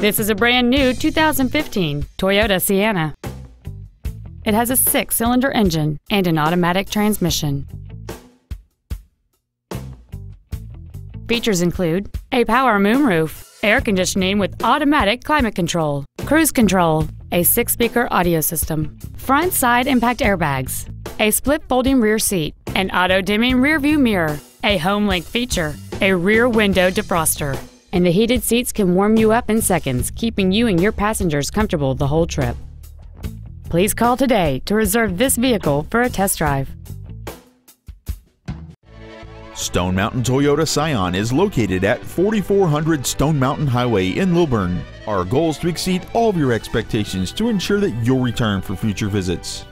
This is a brand new 2015 Toyota Sienna. It has a six-cylinder engine and an automatic transmission. Features include a power moonroof, air conditioning with automatic climate control, cruise control, a six-speaker audio system, front side impact airbags, a split folding rear seat, an auto-dimming rear view mirror, a home link feature, a rear window defroster, and the heated seats can warm you up in seconds, keeping you and your passengers comfortable the whole trip. Please call today to reserve this vehicle for a test drive. Stone Mountain Toyota Scion is located at 4400 Stone Mountain Highway in Lilburn. Our goal is to exceed all of your expectations to ensure that you'll return for future visits.